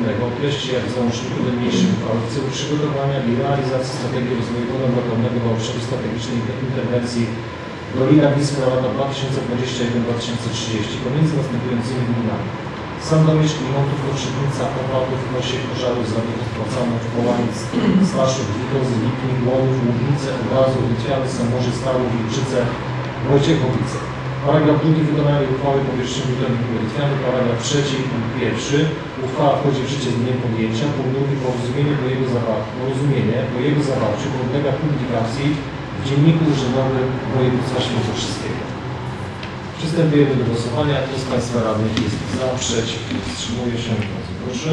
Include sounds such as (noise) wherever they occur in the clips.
Gminnego określić jak w załączniku do niniejszej uchwały w celu przygotowania i realizacji strategii rozwoju lokalnego w obszarze strategicznej interwencji Dolina Wisła lata 2021-2030 pomiędzy następującymi gminami. Sandomierz, Klimontów, Koszytnica, Opatów, Nosiek, Kożarów, Zabiegów, Pocanów, Połaniec, Staszów, Witozy, Lipnik, Łonów, Łubnice, Obrazów, Litwiany, Samorzy, Starów, Wilczyce, Wojciechowice. Paragraf drugi wykonania uchwały gminy Litwiany. Paragraf trzeci punkt pierwszy. Uchwała wchodzi w życie z dniem podjęcia. Punkt drugi porozumienie po jego zawarciu, porozumienie po jego zawarciu podlega publikacji w Dzienniku Urzędowym Województwa Świętokrzyskiego. Przystępujemy do głosowania. Kto z Państwa radnych jest za, przeciw, wstrzymuje się? Bardzo proszę.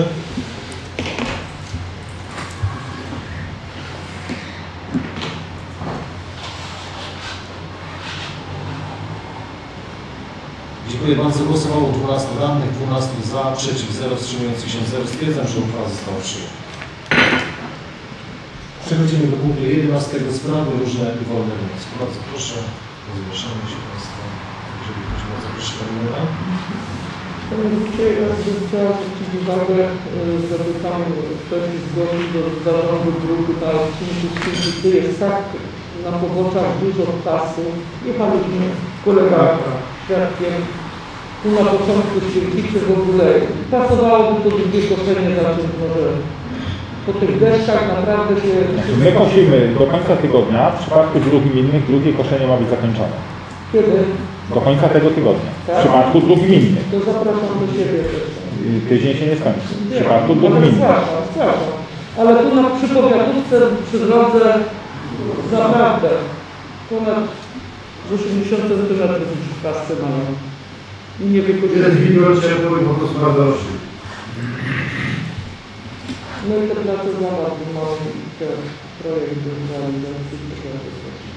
Dziękuję bardzo. Głosowało 12 radnych, 12 za, przeciw 0, wstrzymujących się 0. Stwierdzam, że uchwała została przyjęta. Przechodzimy do punktu 11. Sprawy różne i wolne wnioski. Bardzo proszę o zgłaszanie się Państwa. Jeżeli ktoś ma, zaproszę Nora. Dzisiaj bym chciała zwrócić uwagę, żeby tam ktoś zgłosił do zarządu grupy na odcinku Święty, gdzie jest tak na poboczach dużo ptasów. Jechaliśmy kolega świadkiem tu na początku Święcicy w ogóle pasowałoby to drugie koszenie zacząć może po tych deszczach naprawdę się... My kosimy do końca tygodnia, w przypadku dróg gminnych drugie koszenie ma być zakończone. Kiedy? Do końca tego tygodnia. W Tak? przypadku dróg gminnych. To zapraszam do siebie też. Tydzień się nie skończy. W przypadku dróg gminnych. zgłaszam, zgłaszam. Ale tu na przy powiatówce, przy drodze naprawdę ponad 80 cm w kasce mają. I nie Ile wykorzystuje. dźwignią ciepło i po prostu bardzo rośnie. No i te prace dla nas mamy i te projekty realizacji powiatówki.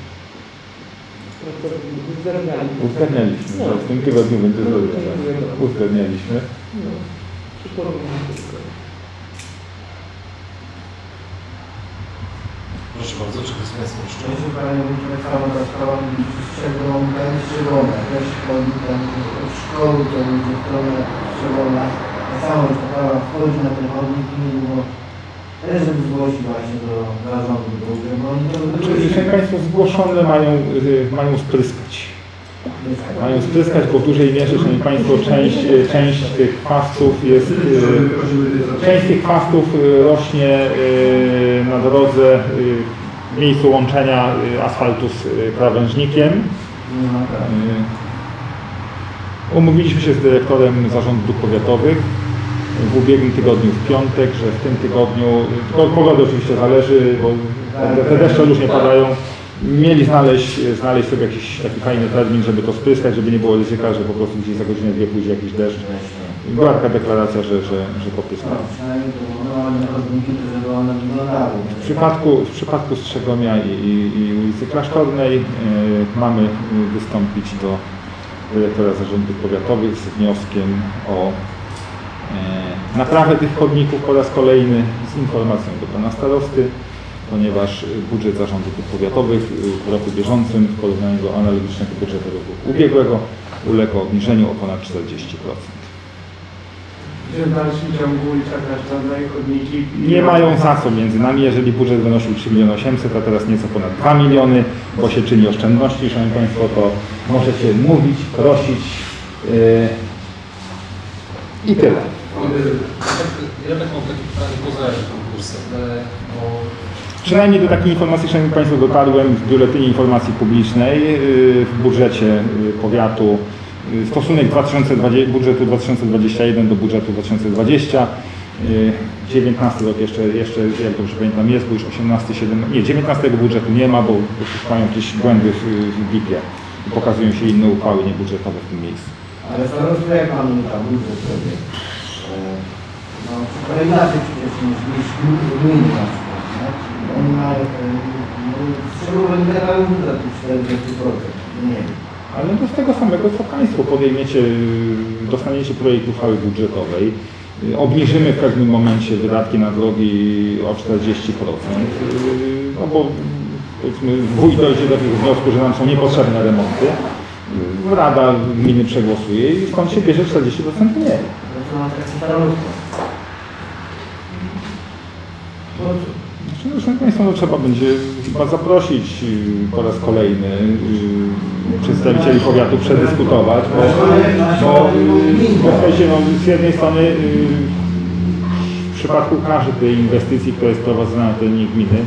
Pracowników uzgadniali. Uzgadnialiśmy, No. że w tym tygodniu będzie No, zrobione. bardzo. Uzgadnialiśmy. No, przypominam tylko. Proszę bardzo, czy ktoś z Państwa jeszcze? Jeśli Panie Przewodniczący, ta sprawa szczególna, szczególna, też chodzi tam w szkolu, to będzie strona szczególna. Ta sama sprawa wchodzi na ten chodnik i niedługo też żeby zgłosić właśnie do zarządu bo oni to Czyli Państwo zgłoszone mają, y, mają spryskać. Mają spryskać, bo w dużej mierze, Szanowni Państwo, część, y, część tych chwastów jest... y, Część tych chwastów y, rośnie na drodze w miejscu łączenia asfaltu z krawężnikiem. Umówiliśmy się z dyrektorem zarządu dróg powiatowych w ubiegłym tygodniu w piątek, że w tym tygodniu, tylko od pogody oczywiście zależy, bo te deszcze różnie padają, mieli znaleźć, znaleźć sobie jakiś taki fajny termin, żeby to spryskać, żeby nie było ryzyka, że po prostu gdzieś za godzinę dwie pójdzie jakiś deszcz. I była taka deklaracja, że, że, że wyglądały. W przypadku, w przypadku Strzegomia i, i, i ulicy Klasztornej e, mamy wystąpić do dyrektora zarządów powiatowych z wnioskiem o e, naprawę tych chodników po raz kolejny z informacją do pana starosty, ponieważ e, budżet zarządów powiatowych e, w roku bieżącym w porównaniu do analogicznego budżetu roku ubiegłego uległ obniżeniu o ponad 40%. że w dalszym ciągu ulica i chodniki Nie mają za co między nami, jeżeli budżet wynosił 3 miliony 800, a teraz nieco ponad 2 miliony, bo się czyni oszczędności, Szanowni Państwo, to możecie mówić, prosić yy, i tyle. Ja tak mam takie pytanie poza konkursem, bo Przynajmniej do takiej informacji, Szanowni Państwo, dotarłem w Biuletynie Informacji Publicznej yy, w budżecie yy, powiatu yy, stosunek 2020, budżetu 2021 do budżetu 2020. Yy, 19 rok jeszcze, jeszcze, jak dobrze pamiętam, jest, bo już 18, 17, nie, 19 budżetu nie ma, bo trwają jakieś błędy w, BIP-ie pokazują się inne uchwały niebudżetowe w tym miejscu. Ale starostu jak pan tam budżet sobie? E, No, trochę inaczej przecież niż, gminy budżet tu 40%, nie wiem. Ale to z tego samego, co Państwo podejmiecie, dostaniecie projekt uchwały budżetowej. Obniżymy w pewnym momencie wydatki na drogi o 40%. Yy, No bo powiedzmy, wójt dojdzie do tego wniosku, że nam są niepotrzebne remonty. Rada gminy przegłosuje i skąd się bierze 40% mniej. To no, Szanowni Państwo, no, trzeba będzie chyba zaprosić y, po raz kolejny y, przedstawicieli powiatu, przedyskutować, bo, bo, y, bo no, z jednej strony w przypadku każdej inwestycji, która jest prowadzona na terenie gminy,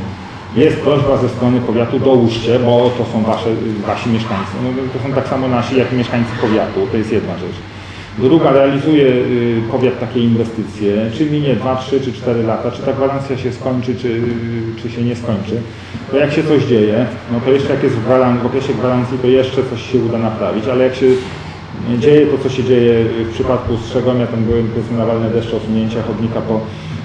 jest prośba ze strony powiatu dołóżcie, bo to są wasze, wasi mieszkańcy. No, to są tak samo nasi, jak mieszkańcy powiatu, to jest jedna rzecz. Druga, realizuje y, powiat takie inwestycje, czy minie 2, 3 czy 4 lata, czy ta gwarancja się skończy, czy, czy się nie skończy, to jak się coś dzieje, no to jeszcze jak jest w, gwaran- w okresie gwarancji, to jeszcze coś się uda naprawić, ale jak się dzieje to, co się dzieje w przypadku Strzegomia, tam były powiedzmy nawalne deszcze, osunięcia chodnika po,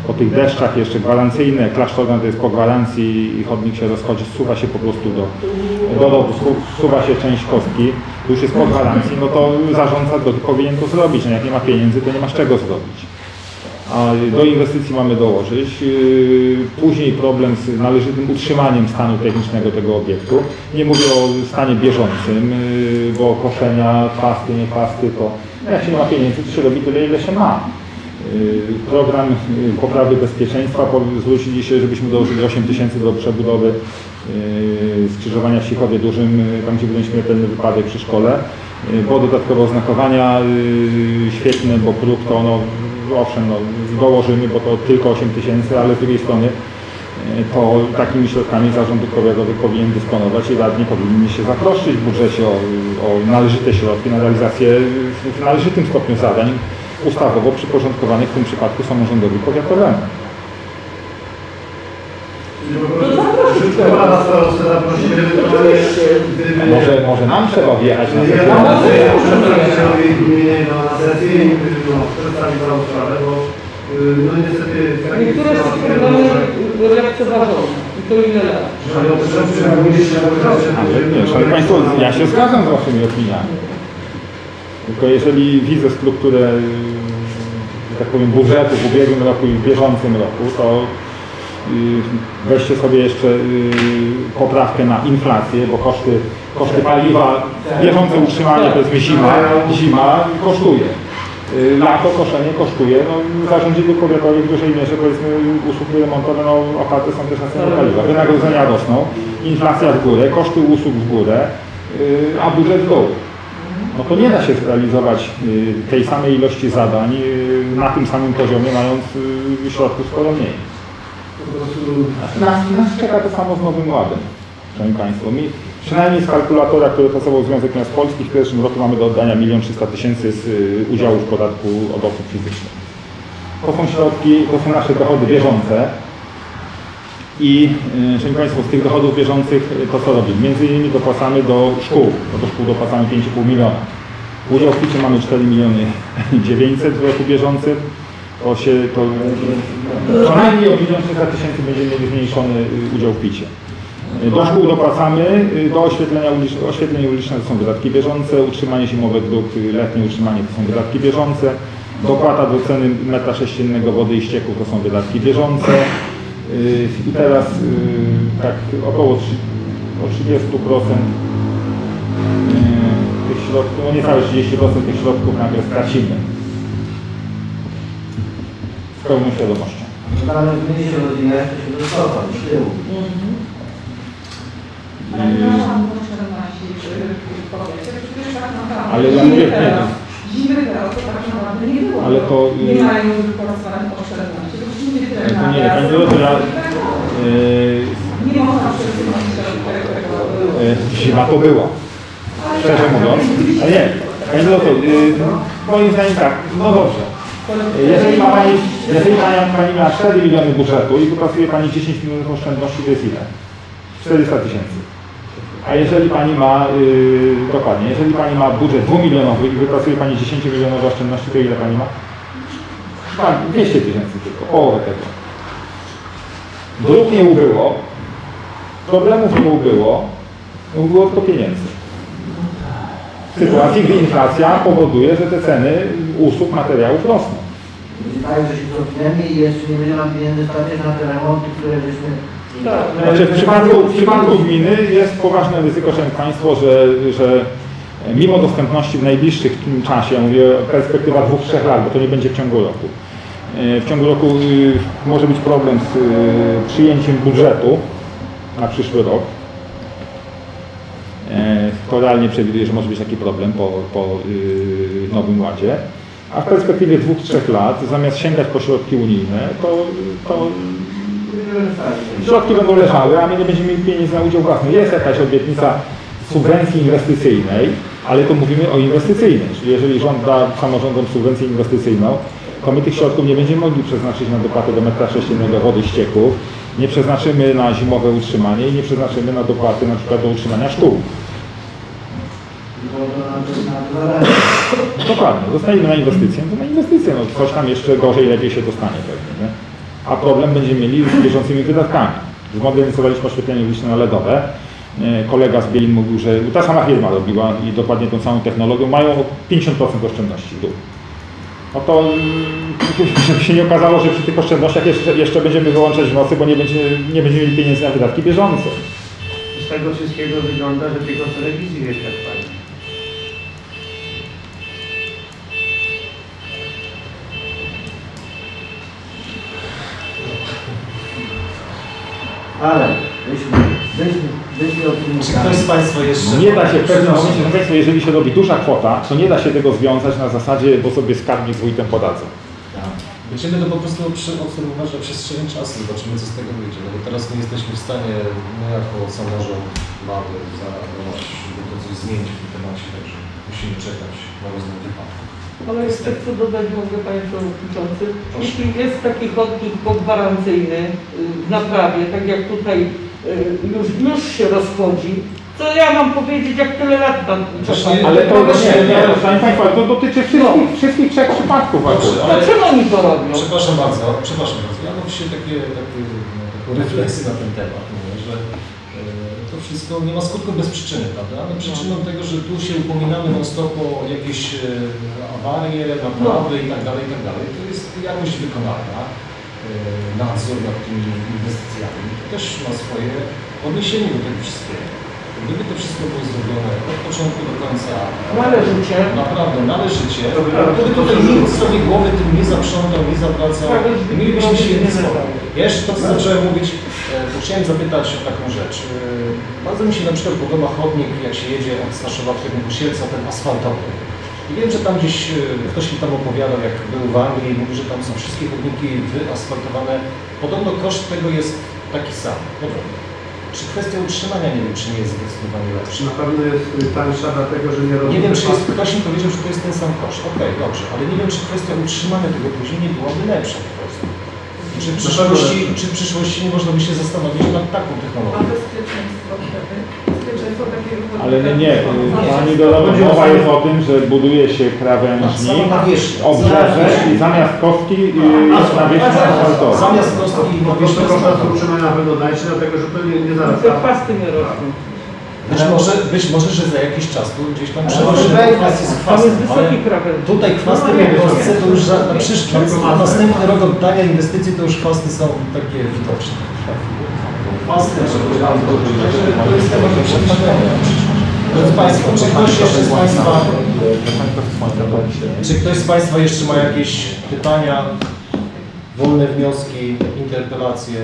po tych deszczach, jeszcze gwarancyjne, klasztorna to jest po gwarancji i chodnik się rozchodzi, zsuwa się po prostu do, do lodu, zsu- zsuwa się część kostki, już jest po gwarancji, no to zarządca powinien to zrobić, no jak nie ma pieniędzy, to nie masz czego zrobić. A do inwestycji mamy dołożyć. Yy, Później problem z należytym utrzymaniem stanu technicznego tego obiektu. Nie mówię o stanie bieżącym, yy, bo koszenia, pasty, nie pasty, to jak się nie ma pieniędzy, to się robi tyle, ile się ma. Yy, Program yy, poprawy bezpieczeństwa, zwrócili się, żebyśmy dołożyli 8 tysięcy do przebudowy yy, skrzyżowania w Sichowie Dużym, tam gdzie był śmiertelny wypadek przy szkole. Było dodatkowe oznakowania świetne, bo próg to ono, owszem, no, dołożymy, bo to tylko 8 tysięcy, ale z drugiej strony to takimi środkami zarząd powiatowy powinien dysponować i radni powinni się zatroszczyć w budżecie o, o należyte środki na realizację w należytym stopniu zadań ustawowo przyporządkowanych w tym przypadku samorządowi powiatowemu. Gdyby... Może, może nam trzeba wjechać na Ja sesję? no, na sesję i no, przedstawić całą sprawę, bo y, no niestety takiej Niektóre są się na Ale nie, Szanowni Państwo, ja się zgadzam z Waszymi opiniami. Tylko jeżeli widzę strukturę, tak powiem, budżetu w ubiegłym roku i w bieżącym roku, to yy, weźcie sobie jeszcze yy, poprawkę na inflację, bo koszty, koszty paliwa, bieżące utrzymanie, powiedzmy zima, zima kosztuje. Yy, Lato koszenie kosztuje, no dróg powiatowych w dużej mierze powiedzmy usługi remontowe, no oparte są też na cenie paliwa. Wynagrodzenia rosną, inflacja w górę, koszty usług w górę, a budżet w dół. No to nie da się zrealizować yy, tej samej ilości zadań yy, na tym samym poziomie, mając yy, środków sporo mniej. Nas, nas czeka to samo z Nowym Ładem, Szanowni Państwo. Mi, przynajmniej z kalkulatora, który pracował Związek Miast Polskich, w pierwszym roku mamy do oddania 1 300 tysięcy z y, udziału w podatku od osób fizycznych. To są środki, to są nasze dochody bieżące. I, y, Szanowni Państwo, z tych dochodów bieżących y, to co robimy? Między innymi dopłacamy do szkół, do szkół dopłacamy 5,5 miliona. Udział w PIT mamy 4 miliony (laughs) 900 w roku bieżącym. To się, to co najmniej o 1 300 tysięcy będzie mieli zmniejszony y, udział w picie. Y, Do szkół dopłacamy, do oświetlenia uliczne, oświetlenie uliczne to są wydatki bieżące, utrzymanie zimowych dróg, letnie utrzymanie to są wydatki bieżące, dopłata do ceny metra sześciennego wody i ścieków to są wydatki bieżące. Y, I teraz y, tak około trzy- o 30% y, tych środków, no niecałe 30% tych środków nagle stracimy. Z pełną świadomością. Mamy gminy się rozwijać, to się docofa, z tyłu. Ale ja mówię, nie. teraz, zimy teraz to tak naprawdę nie było. Ale to, Nie mają wypracowanych oszczędności, to nie Nie można przesunąć tego, tego, yy, zima to była, szczerze mówiąc. Ale nie, pani dyrektor, yy, moim zdaniem tak, no dobrze. Jeżeli ma Pani, jeżeli Pani, pani ma 4 miliony budżetu i wypracuje Pani 10 milionów oszczędności, to jest ile? 400 tysięcy. A jeżeli Pani ma, yy, dokładnie, jeżeli Pani ma budżet 2 milionowy i wypracuje Pani 10 milionowe oszczędności, to ile Pani ma? Tak, 200 tysięcy tylko, połowę tego. Dróg nie ubyło, problemów nie ubyło, ubyło tylko pieniędzy. W sytuacji, gdy inflacja powoduje, że te ceny usług, materiałów rosną. Tak, że się cofniemy i jeszcze nie będzie nam pieniędzy starczyć na te remonty, które żeśmy... Tak. Znaczy w przypadku, w przypadku gminy jest poważne ryzyko, Szanowni Państwo, że, że mimo dostępności w najbliższych tym czasie, mówię perspektywa dwóch, trzech lat, bo to nie będzie w ciągu roku, W ciągu roku y, może być problem z y, przyjęciem budżetu na przyszły rok. E, To realnie przewiduję, że może być taki problem po, po y, Nowym Ładzie. A w perspektywie dwóch, trzech lat, zamiast sięgać po środki unijne, to, to środki będą leżały, a my nie będziemy mieli pieniędzy na udział własny. Jest jakaś obietnica subwencji inwestycyjnej, ale to mówimy o inwestycyjnej. Czyli jeżeli rząd da samorządom subwencję inwestycyjną, to my tych środków nie będziemy mogli przeznaczyć na dopłaty do metra sześciennego wody ścieków, nie przeznaczymy na zimowe utrzymanie i nie przeznaczymy na dopłaty na przykład do utrzymania szkół. Dokładnie, dostajemy na inwestycje, no to na inwestycje, no coś tam jeszcze gorzej, lepiej się dostanie pewnie, nie? A problem będziemy mieli z bieżącymi wydatkami. Zmodernizowaliśmy oświetlenie uliczne na LEDowe. E, Kolega z Bielin mówił, że ta sama firma robiła i dokładnie tą samą technologią, mają o 50% oszczędności w dół. No to mm, żeby się nie okazało, że przy tych oszczędnościach jeszcze, jeszcze będziemy wyłączać nocy, bo nie, nie będziemy mieli pieniędzy na wydatki bieżące. Z tego wszystkiego wygląda, że tylko telewizji jest tak fajnie. Ale Czy ktoś z Państwa jeszcze... Nie da się w pewnym momencie, jeżeli się robi duża kwota, to nie da się tego związać na zasadzie, bo sobie skarbnik z wójtem podadzą. Będziemy to po prostu przy- obserwować na przestrzeni czasu, zobaczymy co z tego wyjdzie. No bo teraz nie jesteśmy w stanie, my jako samorząd mały, zareagować, żeby to coś zmienić w tym temacie, także musimy czekać na rozwój wypadku. Ale jeszcze chcę dodać, mogę Panie Przewodniczący, jeśli jest taki chodnik pogwarancyjny y, w naprawie, tak jak tutaj już, już się rozchodzi, co ja mam powiedzieć, jak tyle lat tam czekam? Ale to No nie, nie, nie. proszę Państwa, to dotyczy wszystkich, wszystkich trzech przypadków ale- Dlaczego oni to robią? Przepraszam bardzo, przepraszam bardzo. Ja mam dzisiaj takie, takie, no, taką refleksję na ten temat, mówię, że e, to wszystko nie ma skutku bez przyczyny, prawda? No, przyczyną tego, że tu się upominamy non stop o jakieś e, awarie, naprawy i tak dalej, i tak dalej. To jest jakość wykonania, nadzór nad tymi inwestycjami. To też ma swoje odniesienie do tego wszystkiego. Gdyby to wszystko było zrobione od początku do końca, Należycie. Naprawdę, należycie. Gdyby tutaj nikt sobie głowy tym nie zaprzątał, nie zawracał, mielibyśmy świetny spokój. Ja jeszcze to, co zacząłem mówić, e, to chciałem zapytać o taką rzecz. E, Bardzo mi się na przykład podoba chodnik, jak się jedzie od Staszowa w kierunku Sielca, ten asfaltowy. I wiem, że tam gdzieś e, ktoś mi tam opowiadał, jak był w Anglii i mówi, że tam są wszystkie chodniki wyasfaltowane. Podobno koszt tego jest taki sam. Podobno. Czy kwestia utrzymania, nie wiem, czy nie jest zdecydowanie lepsza. Na pewno jest tańsza, dlatego że nie robi Nie wiem, czy jest, ktoś mi powiedział, że to jest ten sam koszt. Okej, dobrze, ale nie wiem, czy kwestia utrzymania tego później nie byłaby lepsza po prostu. Czy w przyszłości, czy w przyszłości nie można by się zastanowić nad taką technologią? Ale nie, nie, Pani Dorowo, mowa jest o tym, że buduje się krawężnik, nawierzchnia. obrzeże i zamiast kostki y, jest nawierzchnia asfaltowa. Zamiast kostki prostu nawierzchnia asfaltowej. utrzymania na pewno tańsze, dlatego że to nie, nie Te zarasta. chwasty nie rosną. Być może, być może, że za jakiś czas tu gdzieś tam z Tam jest chwastem, ale wysoki krawędź. tutaj No, nie, po Polsce to już za, na przyszły, na następny rok oddania inwestycji to już chwasty są takie widoczne. Chwasty, że to jest temat do przetrwania. Drodzy Państwo, czy ktoś jeszcze z Państwa Czy ktoś z Państwa jeszcze ma jakieś pytania, wolne wnioski, interpelacje?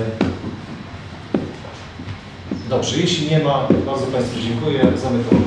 Dobrze, jeśli nie ma, bardzo Państwu dziękuję. Zamykam.